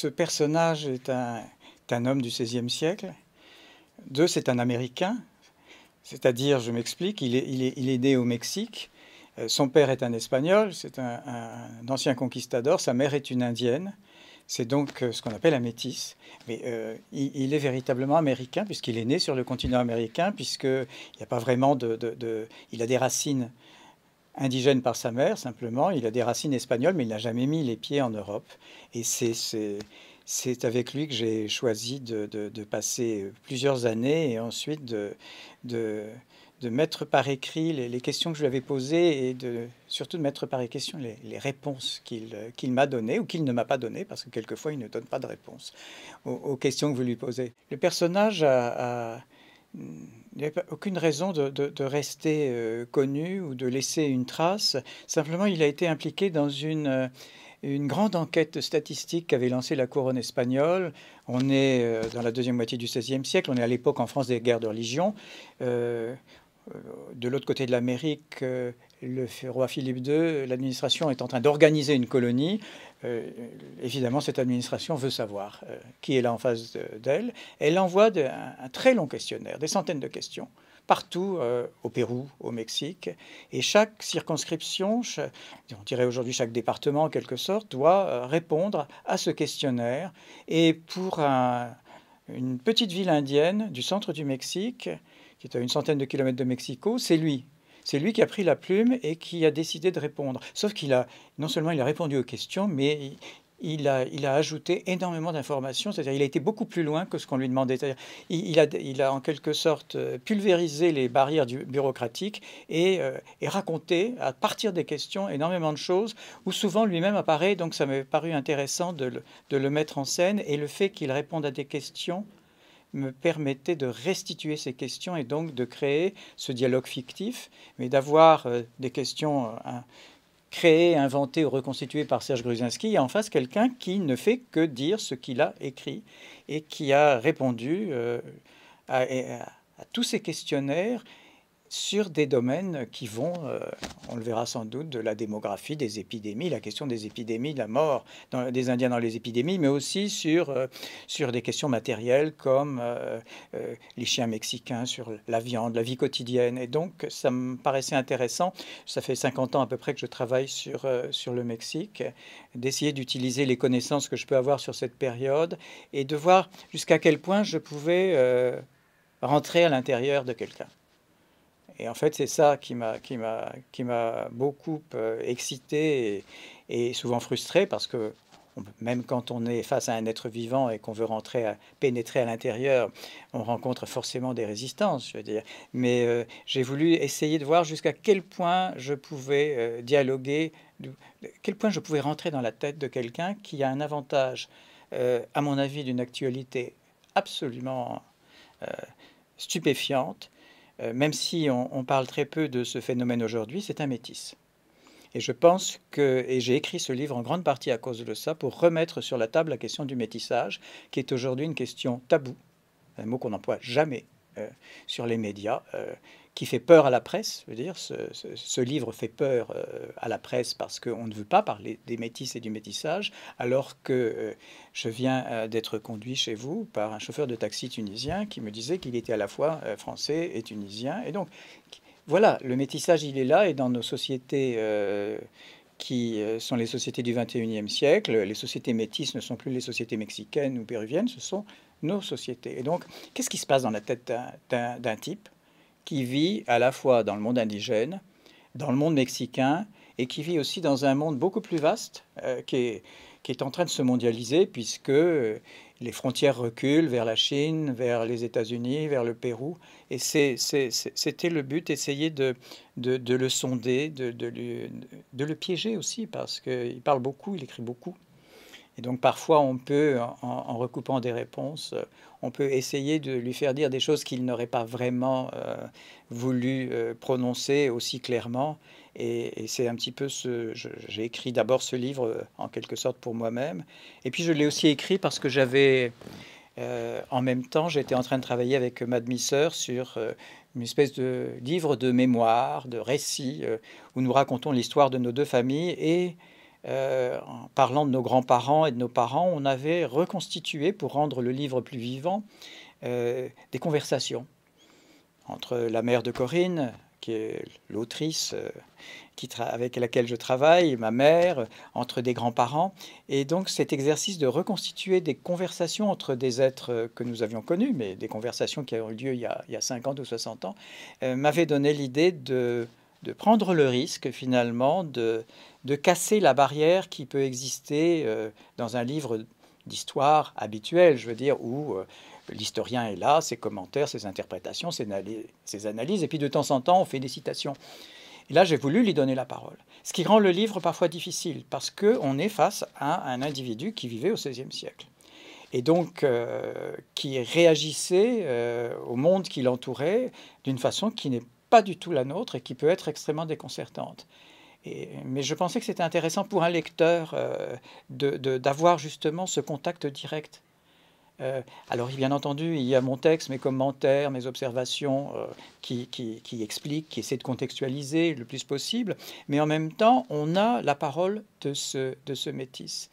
ce personnage est un, homme du XVIe siècle. Deux, c'est un Américain. C'est-à-dire, je m'explique, il est, né au Mexique. Euh, son père est un Espagnol, c'est un, ancien conquistador. Sa mère est une Indienne. C'est donc euh, ce qu'on appelle un métis. Mais euh, il, est véritablement américain, puisqu'il est né sur le continent américain, puisqu'il n'y a pas vraiment de, de, Il a des racines indigènes par sa mère, simplement. Il a des racines espagnoles, mais il n'a jamais mis les pieds en Europe. Et c'est avec lui que j'ai choisi de, de, de, passer plusieurs années et ensuite de, de, mettre par écrit les, questions que je lui avais posées et de, surtout de mettre par écrit les, les réponses qu'il m'a données ou qu'il ne m'a pas données, parce que quelquefois il ne donne pas de réponse aux, questions que vous lui posez. Le personnage a il n'y avait aucune raison de, de, rester euh, connu ou de laisser une trace. Simplement, il a été impliqué dans une, euh, une grande enquête statistique qu'avait lancée la couronne espagnole. On est euh, dans la deuxième moitié du XVIe siècle, on est à l'époque en France des guerres de religion. De l'autre côté de l'Amérique, euh, le roi Philippe II, l'administration est en train d'organiser une colonie. Euh, évidemment, cette administration veut savoir euh, qui est là en face d'elle. Elle envoie un, très long questionnaire, des centaines de questions, partout euh, au Pérou, au Mexique. Et chaque circonscription, on dirait aujourd'hui chaque département en quelque sorte, doit euh, répondre à ce questionnaire. Et pour un, une petite ville indienne du centre du Mexique, qui est à une centaine de kilomètres de Mexico, c'est lui. C'est lui qui a pris la plume et qui a décidé de répondre. Sauf qu'il a, non seulement il a répondu aux questions, mais il a, il a ajouté énormément d'informations, c'est-à-dire il a été beaucoup plus loin que ce qu'on lui demandait. Il, il, a, il a en quelque sorte euh, pulvérisé les barrières du bureaucratique et, euh, et raconté à partir des questions énormément de choses où souvent lui-même apparaît, donc ça m'est paru intéressant de le mettre en scène et le fait qu'il réponde à des questions me permettait de restituer ces questions et donc de créer ce dialogue fictif, mais d'avoir euh, des questions euh, créées, inventées ou reconstituées par Serge Gruzinski, et en face quelqu'un qui ne fait que dire ce qu'il a écrit et qui a répondu euh, à, tous ces questionnaires sur des domaines qui vont, euh, on le verra sans doute, de la démographie, des épidémies, la question des épidémies, de la mort des Indiens dans les épidémies, mais aussi sur, euh, sur des questions matérielles comme euh, les chiens mexicains, sur la viande, la vie quotidienne. Et donc, ça me paraissait intéressant, ça fait 50 ans à peu près que je travaille sur, sur le Mexique, d'essayer d'utiliser les connaissances que je peux avoir sur cette période et de voir jusqu'à quel point je pouvais rentrer à l'intérieur de quelqu'un. Et en fait, c'est ça qui m'a beaucoup euh, excité et, souvent frustré parce que même quand on est face à un être vivant et qu'on veut rentrer à pénétrer à l'intérieur, on rencontre forcément des résistances, je veux dire. Mais euh, j'ai voulu essayer de voir jusqu'à quel point je pouvais euh, dialoguer, quel point je pouvais rentrer dans la tête de quelqu'un qui a un avantage, à mon avis, d'une actualité absolument stupéfiante même si on, on, parle très peu de ce phénomène aujourd'hui, c'est un métis. Et je pense que, et j'ai écrit ce livre en grande partie à cause de ça, pour remettre sur la table la question du métissage, qui est aujourd'hui une question taboue, un mot qu'on n'emploie jamais euh, sur les médias. Euh, qui fait peur à la presse. Je veux dire, ce, livre fait peur euh, à la presse parce qu'on ne veut pas parler des métis et du métissage, alors que euh, je viens euh, d'être conduit chez vous par un chauffeur de taxi tunisien qui me disait qu'il était à la fois français et tunisien. Et donc, voilà, le métissage, il est là, et dans nos sociétés qui sont les sociétés du 21e siècle, les sociétés métisses ne sont plus les sociétés mexicaines ou péruviennes, ce sont nos sociétés. Et donc, qu'est-ce qui se passe dans la tête d'un type? Qui vit à la fois dans le monde indigène, dans le monde mexicain, et qui vit aussi dans un monde beaucoup plus vaste, euh, qui, est, qui, est, en train de se mondialiser, puisque euh, les frontières reculent vers la Chine, vers les États-Unis, vers le Pérou. Et c'était le but, essayer de, de, le sonder, de, de, de, le piéger aussi, parce qu'il parle beaucoup, il écrit beaucoup. Et donc parfois, on peut, en, recoupant des réponses, on peut essayer de lui faire dire des choses qu'il n'aurait pas vraiment euh, voulu euh, prononcer aussi clairement. Et, c'est un petit peu ce... J'ai écrit d'abord ce livre euh, en quelque sorte pour moi-même. Et puis je l'ai aussi écrit parce que j'avais... En même temps, j'étais en train de travailler avec ma demi-sœur sur une espèce de livre de mémoire, de récit, où nous racontons l'histoire de nos deux familles et en parlant de nos grands-parents et de nos parents, on avait reconstitué, pour rendre le livre plus vivant, des conversations entre la mère de Corinne, qui est l'autrice avec laquelle je travaille, ma mère, entre des grands-parents. Et donc cet exercice de reconstituer des conversations entre des êtres que nous avions connus, mais des conversations qui ont eu lieu il y a, il y a 50 ou 60 ans, euh, m'avait donné l'idée de, de, prendre le risque finalement de, de, casser la barrière qui peut exister euh, dans un livre d'histoire habituel, je veux dire, où... Euh, l'historien est là, ses commentaires, ses interprétations, ses, ses analyses, et puis de temps en temps, on fait des citations. Et là, j'ai voulu lui donner la parole. Ce qui rend le livre parfois difficile, parce qu'on est face à un individu qui vivait au XVIe siècle. Et donc, euh, qui réagissait au monde qui l'entourait d'une façon qui n'est pas du tout la nôtre et qui peut être extrêmement déconcertante. Et, mais je pensais que c'était intéressant pour un lecteur euh, d'avoir justement ce contact direct euh, alors, bien entendu, il y a mon texte, mes commentaires, mes observations euh, qui, qui, expliquent, qui essaient de contextualiser le plus possible, mais en même temps, on a la parole de ce, de ce métis.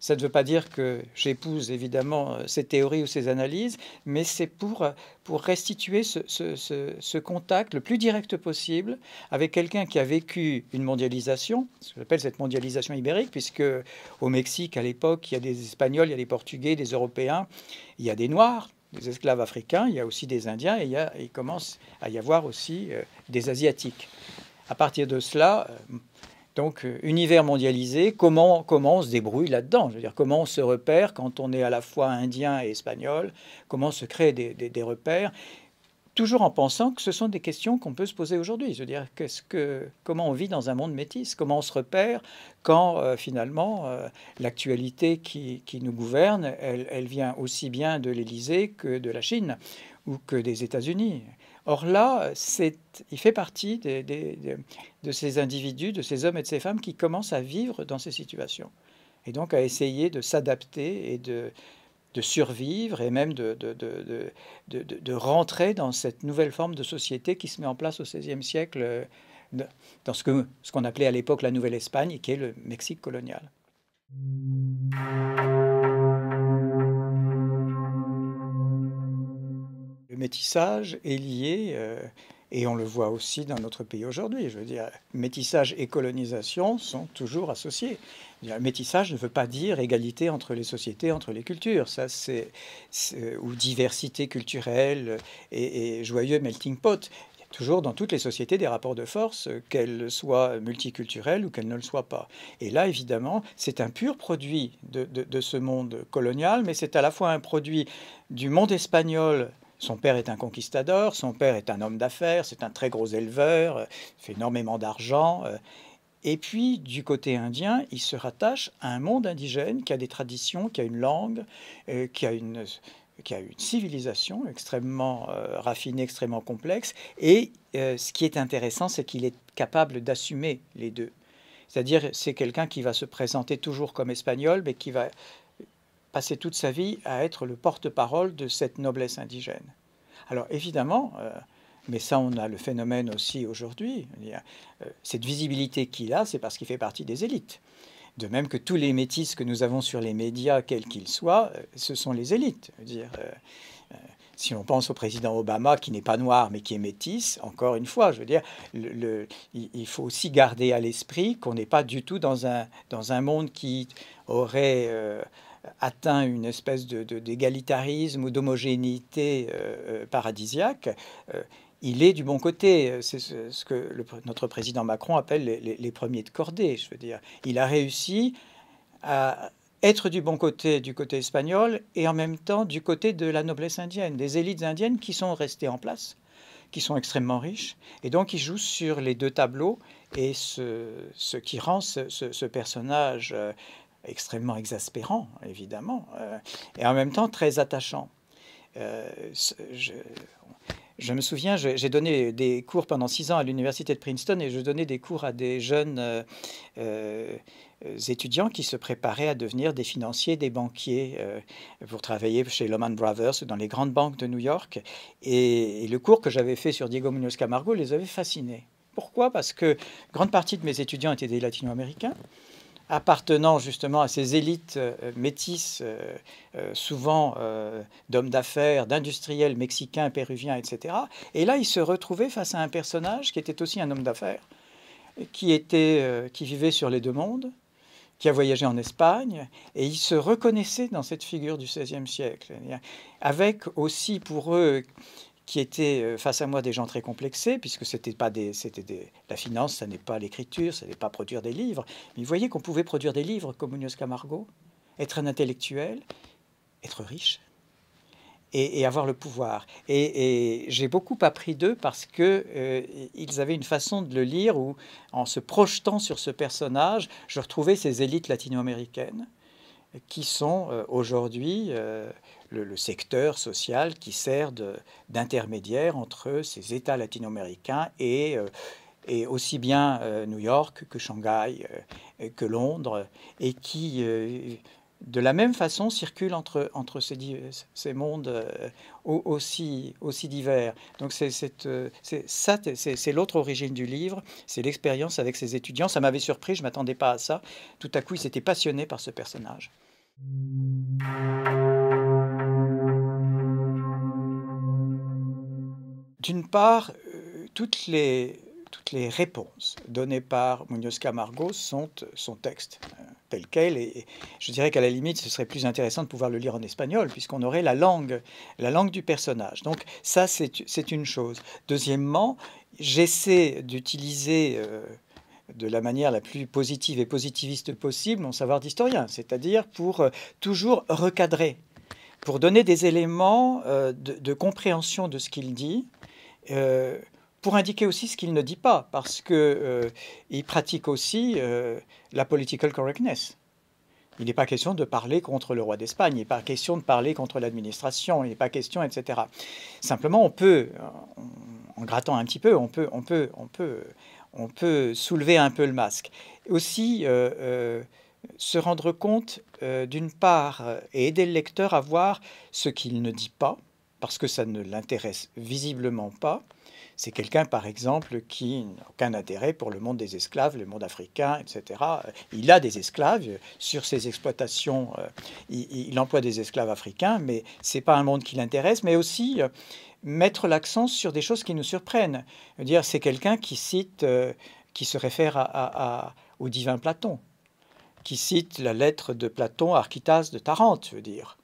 Ça ne veut pas dire que j'épouse évidemment euh, ces théories ou ces analyses, mais c'est pour, euh, pour restituer ce, ce, contact le plus direct possible avec quelqu'un qui a vécu une mondialisation, ce que j'appelle cette mondialisation ibérique, puisque au Mexique, à l'époque, il y a des Espagnols, il y a des Portugais, des Européens, il y a des Noirs, des esclaves africains, il y a aussi des Indiens et il, commence à y avoir aussi euh, des Asiatiques. À partir de cela, donc, euh, univers mondialisé, comment, on se débrouille là-dedans? Je veux dire, comment on se repère quand on est à la fois indien et espagnol? Comment se créer des, repères? Toujours en pensant que ce sont des questions qu'on peut se poser aujourd'hui. Je veux dire, qu'est-ce que, comment on vit dans un monde métis Comment on se repère quand euh, finalement euh, l'actualité qui, qui, nous gouverne, elle, elle vient aussi bien de l'Élysée que de la Chine ou que des États-Unis? Or là, il fait partie de ces individus, de ces hommes et de ces femmes qui commencent à vivre dans ces situations. Et donc à essayer de s'adapter et de, survivre et même de, rentrer dans cette nouvelle forme de société qui se met en place au XVIe siècle, dans ce qu'on ce qu'on appelait à l'époque la Nouvelle-Espagne, et qui est le Mexique colonial. Métissage est lié, euh, et on le voit aussi dans notre pays aujourd'hui, je veux dire, métissage et colonisation sont toujours associés. métissage ne veut pas dire égalité entre les sociétés, entre les cultures, ça c'est ou diversité culturelle et, joyeux melting pot toujours dans toutes les sociétés des rapports de force, qu'elles soient multiculturelles ou qu'elles ne le soient pas. Et là, évidemment, c'est un pur produit de ce monde colonial, mais c'est à la fois un produit du monde espagnol son père est un conquistador, son père est un homme d'affaires, c'est un très gros éleveur, euh, fait énormément d'argent. Euh. Et puis, du côté indien, il se rattache à un monde indigène qui a des traditions, qui a une langue, euh, qui a une, qui a une civilisation extrêmement raffinée, extrêmement complexe. Et ce qui est intéressant, c'est qu'il est capable d'assumer les deux. C'est-à-dire, c'est quelqu'un qui va se présenter toujours comme espagnol, mais qui va passer toute sa vie à être le porte-parole de cette noblesse indigène. Alors évidemment, euh, mais ça on a le phénomène aussi aujourd'hui, euh, cette visibilité qu'il a, c'est parce qu'il fait partie des élites. De même que tous les métis que nous avons sur les médias, quels qu'ils soient, euh, ce sont les élites. dire, si on pense au président Obama, qui n'est pas noir mais qui est métis, encore une fois, je veux dire, il faut aussi garder à l'esprit qu'on n'est pas du tout dans un, dans un monde qui aurait atteint une espèce d'égalitarisme ou d'homogénéité euh, euh, paradisiaque, euh, il est du bon côté. C'est ce que notre président Macron appelle les, premiers de cordée. Je veux dire, il a réussi à être du bon côté du côté espagnol et en même temps du côté de la noblesse indienne, des élites indiennes qui sont restées en place, qui sont extrêmement riches, et donc il joue sur les deux tableaux. Et ce, qui rend ce personnage extrêmement exaspérant, évidemment, euh, et en même temps très attachant. Euh, je, me souviens, j'ai donné des cours pendant six ans à l'université de Princeton et je donnais des cours à des jeunes euh, étudiants qui se préparaient à devenir des financiers, des banquiers pour travailler chez Lehman Brothers dans les grandes banques de New York. Et, et le cours que j'avais fait sur Diego Munoz Camargo les avait fascinés. Pourquoi? Parce que grande partie de mes étudiants étaient des latino-américains. Appartenant justement à ces élites métisses, souvent d'hommes d'affaires, d'industriels mexicains, péruviens, etc. Et là, il se retrouvait face à un personnage qui était aussi un homme d'affaires, qui, qui vivait sur les deux mondes, qui a voyagé en Espagne, et il se reconnaissait dans cette figure du XVIe siècle, avec aussi pour eux qui étaient euh, face à moi des gens très complexés, puisque c'était pas des, c'était des, la finance, ça n'est pas l'écriture, ça n'est pas produire des livres. Mais vous voyez qu'on pouvait produire des livres comme Munoz Camargo, être un intellectuel, être riche et, avoir le pouvoir. Et, j'ai beaucoup appris d'eux parce que euh, ils avaient une façon de le lire où, en se projetant sur ce personnage, je retrouvais ces élites latino-américaines qui sont euh, aujourd'hui le, secteur social qui sert d'intermédiaire entre ces États latino-américains et, euh, et, aussi bien euh, New York que Shanghai, euh, que Londres, et qui, de la même façon, circulent entre, entre ces, ces mondes aussi, aussi divers. Donc c'est ça, c'est l'autre origine du livre, c'est l'expérience avec ces étudiants. Ça m'avait surpris, je ne m'attendais pas à ça. Tout à coup, ils s'étaient passionnés par ce personnage. D'une part, euh, toutes, les, toutes les réponses données par Munoz Camargo sont son texte euh, tel quel. Et, je dirais qu'à la limite, ce serait plus intéressant de pouvoir le lire en espagnol, puisqu'on aurait la langue, la langue du personnage. Donc ça, c'est une chose. Deuxièmement, j'essaie d'utiliser... Euh, de la manière la plus positive et positiviste possible mon savoir d'historien, c'est-à-dire pour toujours recadrer, pour donner des éléments de compréhension de ce qu'il dit, euh, pour indiquer aussi ce qu'il ne dit pas, parce qu'il euh, pratique aussi euh, la political correctness. Il n'est pas question de parler contre le roi d'Espagne, il n'est pas question de parler contre l'administration, il n'est pas question, etc. Simplement, on peut, en, grattant un petit peu, on peut, on peut, on peut, on peut soulever un peu le masque. Aussi, se rendre compte, d'une part, et aider le lecteur à voir ce qu'il ne dit pas, parce que ça ne l'intéresse visiblement pas. C'est quelqu'un, par exemple, qui n'a aucun intérêt pour le monde des esclaves, le monde africain, etc. Il a des esclaves sur ses exploitations. Euh, il, emploie des esclaves africains, mais c'est pas un monde qui l'intéresse. Mais aussi euh, mettre l'accent sur des choses qui nous surprennent. Dire, c'est quelqu'un qui cite, euh, qui se réfère au divin Platon, qui cite la lettre de Platon à Archytas de Tarente, veux dire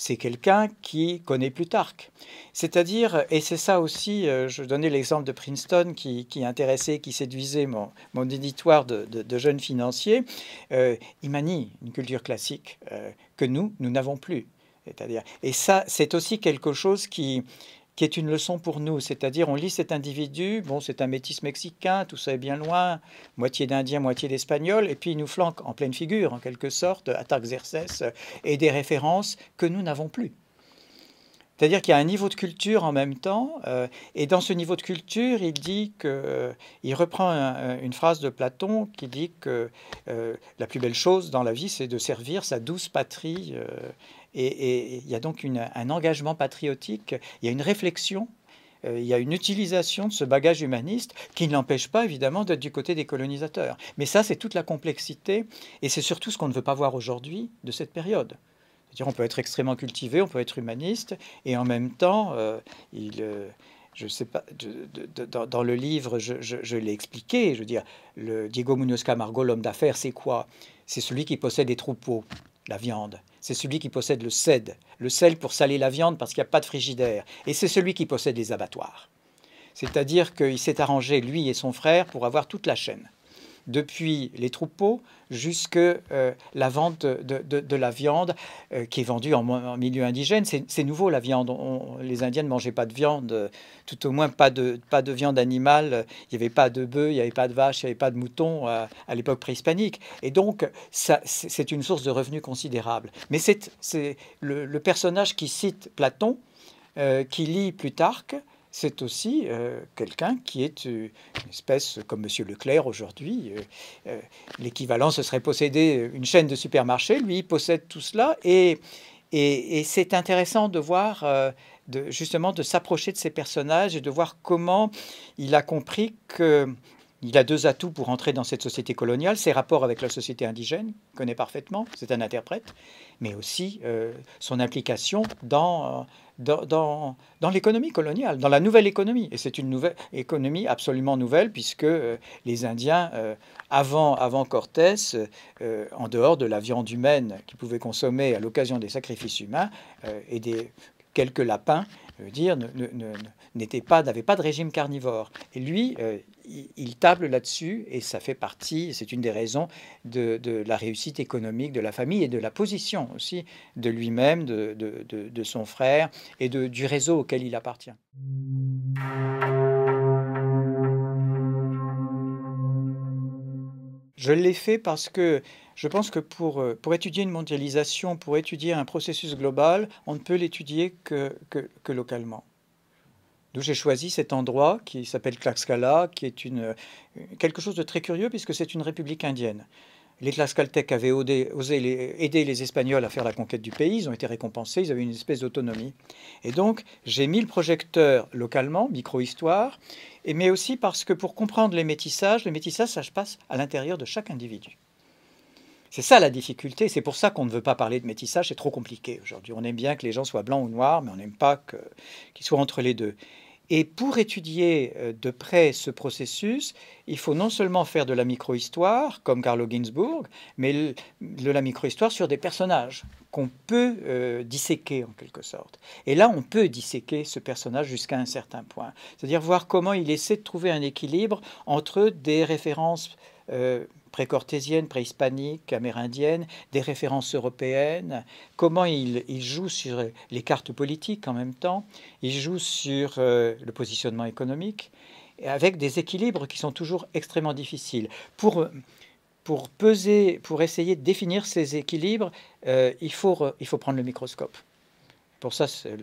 c'est quelqu'un qui connaît Plutarque. C'est-à-dire, et c'est ça aussi, euh, je donnais l'exemple de Princeton qui, intéressait, qui séduisait mon, mon éditoire de, jeunes financiers, euh, il manie une culture classique euh, que nous, nous n'avons plus. C'est-à-dire, et ça, c'est aussi quelque chose qui, qui est une leçon pour nous. C'est-à-dire, on lit cet individu, bon, c'est un métis mexicain, tout ça est bien loin, moitié d'Indien, moitié d'Espagnol, et puis il nous flanque en pleine figure, en quelque sorte, Ataxerces et des références que nous n'avons plus. C'est-à-dire qu'il y a un niveau de culture en même temps, euh, et dans ce niveau de culture, il dit que, euh, il reprend une phrase de Platon qui dit que euh, la plus belle chose dans la vie, c'est de servir sa douce patrie et, il y a donc un engagement patriotique, il y a une réflexion, euh, il y a une utilisation de ce bagage humaniste qui ne l'empêche pas évidemment d'être du côté des colonisateurs. Mais ça, c'est toute la complexité et c'est surtout ce qu'on ne veut pas voir aujourd'hui de cette période. C'est-à-dire on peut être extrêmement cultivé, on peut être humaniste et en même temps, euh, il... Euh, sais pas, dans, le livre, je, l'ai expliqué. Je veux dire, le Diego Munoz Camargo, l'homme d'affaires, c'est quoi? C'est celui qui possède des troupeaux, la viande c'est celui qui possède le sel, le sel pour saler la viande parce qu'il n'y a pas de frigidaire, et c'est celui qui possède les abattoirs. C'est-à-dire qu'il s'est arrangé, lui et son frère, pour avoir toute la chaîne depuis les troupeaux jusque euh, la vente de, la viande euh, qui est vendue en, milieu indigène. C'est nouveau la viande. les Indiens ne mangeaient pas de viande, tout au moins pas de, pas de viande animale. Il n'y avait pas de bœuf, il n'y avait pas de vache, il n'y avait pas de mouton à, l'époque préhispanique. Et donc, c'est une source de revenus considérable. Mais c'est le, le, personnage qui cite Platon, euh, qui lit Plutarque, c'est aussi euh, quelqu'un qui est euh, une espèce comme Monsieur Leclerc aujourd'hui. Euh, l'équivalent, ce serait posséder une chaîne de supermarchés. Lui, il possède tout cela. Et, et, c'est intéressant de voir, de, justement, de s'approcher de ces personnages et de voir comment il a compris que il a deux atouts pour entrer dans cette société coloniale, ses rapports avec la société indigène, connaît parfaitement, c'est un interprète, mais aussi son implication dans, dans, l'économie coloniale, dans la nouvelle économie. Et c'est une nouvelle économie absolument nouvelle, puisque euh, les Indiens, euh, avant, avant Cortés, en dehors de la viande humaine qu'ils pouvaient consommer à l'occasion des sacrifices humains et des quelques lapins, dire, n'était pas, n'avait pas de régime carnivore. Et lui, euh, il, table là-dessus, et ça fait partie, c'est une des raisons de, la réussite économique de la famille et de la position aussi de lui-même, de, de, son frère et du réseau auquel il appartient. Je l'ai fait parce que je pense que pour, euh, pour étudier une mondialisation, pour étudier un processus global, on ne peut l'étudier que, localement. D'où j'ai choisi cet endroit qui s'appelle Tlaxcala, qui est une, quelque chose de très curieux puisque c'est une république indienne. Les Tlaxcaltèques avaient osé, aider les Espagnols à faire la conquête du pays, ils ont été récompensés, ils avaient une espèce d'autonomie. Et donc, j'ai mis le projecteur localement, micro-histoire, mais aussi parce que pour comprendre les métissages, les métissages, ça se passe à l'intérieur de chaque individu. C'est ça la difficulté, c'est pour ça qu'on ne veut pas parler de métissage, c'est trop compliqué aujourd'hui. On aime bien que les gens soient blancs ou noirs, mais on n'aime pas qu'ils soient entre les deux. Et pour étudier euh, de près ce processus, il faut non seulement faire de la micro-histoire, comme Carlo Ginzburg, mais de la micro-histoire sur des personnages qu'on peut euh, disséquer en quelque sorte. Et là, on peut disséquer ce personnage jusqu'à un certain point. C'est-à-dire voir comment il essaie de trouver un équilibre entre des références euh, pré-cortésienne, préhispanique, amérindienne, des références européennes, comment il, joue sur les cartes politiques en même temps, il joue sur euh, le positionnement économique, avec des équilibres qui sont toujours extrêmement difficiles. Pour, pour peser, pour essayer de définir ces équilibres, euh, il, faut, il faut prendre le microscope. Pour ça, c'est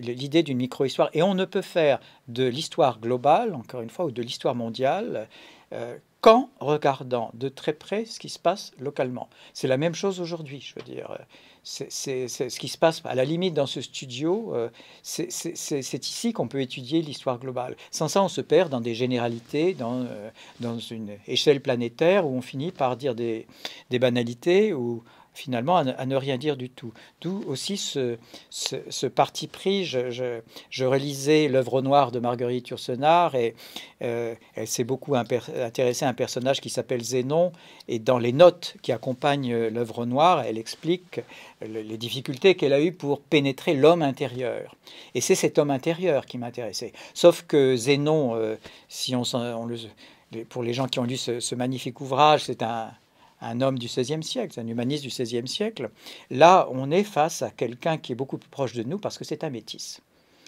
l'idée d'une micro-histoire. Et on ne peut faire de l'histoire globale, encore une fois, ou de l'histoire mondiale, euh, qu'en regardant de très près ce qui se passe localement. C'est la même chose aujourd'hui, je veux dire. C'est ce qui se passe à la limite dans ce studio. Euh, c'est ici qu'on peut étudier l'histoire globale. Sans ça, on se perd dans des généralités, dans, euh, une échelle planétaire où on finit par dire des, des banalités ou finalement à ne, rien dire du tout. D'où aussi ce, parti pris. Je, relisais l'œuvre noire de Marguerite Yourcenar et euh, elle s'est beaucoup intéressée à un personnage qui s'appelle Zénon. Et dans les notes qui accompagnent l'œuvre noire, elle explique les difficultés qu'elle a eues pour pénétrer l'homme intérieur. Et c'est cet homme intérieur qui m'intéressait. Sauf que Zénon, euh, si on, on le, pour les gens qui ont lu ce magnifique ouvrage, c'est un un homme du XVIe siècle, un humaniste du XVIe siècle. Là, on est face à quelqu'un qui est beaucoup plus proche de nous parce que c'est un métis.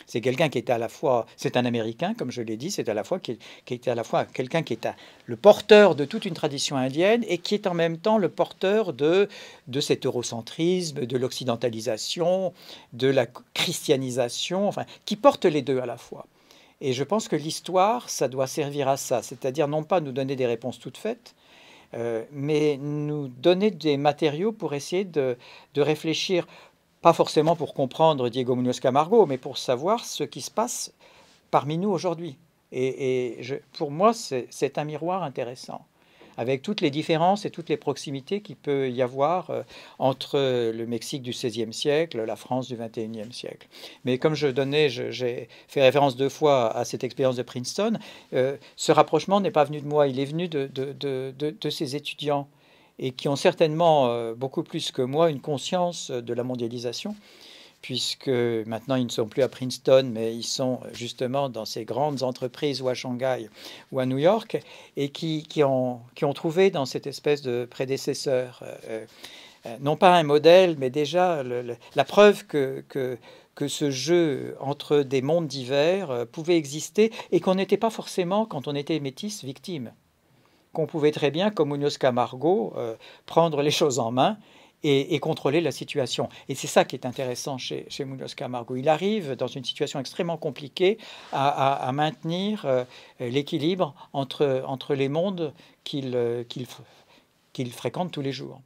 C'est quelqu'un qui est à la fois, c'est un Américain, comme je l'ai dit, c'est à la fois qui, est à la fois quelqu'un qui est le porteur de toute une tradition indienne et qui est en même temps le porteur de, de cet eurocentrisme, de l'occidentalisation, de la christianisation, enfin, qui porte les deux à la fois. Et je pense que l'histoire, ça doit servir à ça, c'est-à-dire non pas nous donner des réponses toutes faites, euh, mais nous donner des matériaux pour essayer de, réfléchir, pas forcément pour comprendre Diego Munoz Camargo, mais pour savoir ce qui se passe parmi nous aujourd'hui. Et, pour moi, c'est un miroir intéressant avec toutes les différences et toutes les proximités qu'il peut y avoir euh, entre le Mexique du XVIe siècle, la France du XXIe siècle. Mais comme je donnais, j'ai fait référence deux fois à cette expérience de Princeton, euh, ce rapprochement n'est pas venu de moi, il est venu de, de, de, de ces étudiants et qui ont certainement euh, beaucoup plus que moi une conscience de la mondialisation puisque maintenant ils ne sont plus à Princeton, mais ils sont justement dans ces grandes entreprises ou à Shanghai ou à New York, et qui, qui, ont, qui ont trouvé dans cette espèce de prédécesseur, euh, euh, non pas un modèle, mais déjà la preuve que, que, que, ce jeu entre des mondes divers euh, pouvait exister et qu'on n'était pas forcément, quand on était métis, victime. Qu'on pouvait très bien, comme Munoz Camargo, prendre les choses en main et, contrôler la situation. Et c'est ça qui est intéressant chez, chez Munoz Camargo. Il arrive dans une situation extrêmement compliquée à, maintenir euh, l'équilibre entre, les mondes qu'il qu'il fréquente tous les jours.